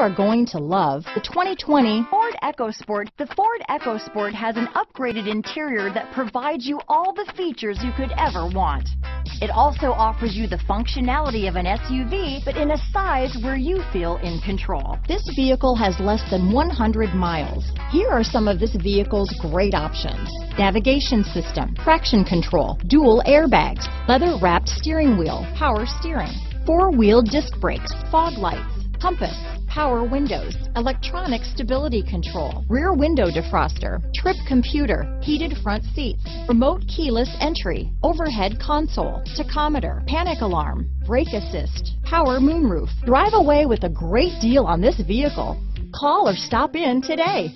are going to love the 2020 Ford EcoSport. The Ford EcoSport has an upgraded interior that provides you all the features you could ever want. It also offers you the functionality of an SUV, but in a size where you feel in control. This vehicle has less than 100 miles. Here are some of this vehicle's great options. Navigation system, traction control, dual airbags, leather wrapped steering wheel, power steering, four-wheel disc brakes, fog lights, compass, power windows, electronic stability control, rear window defroster, trip computer, heated front seats, remote keyless entry, overhead console, tachometer, panic alarm, brake assist, power moonroof. Drive away with a great deal on this vehicle. Call or stop in today.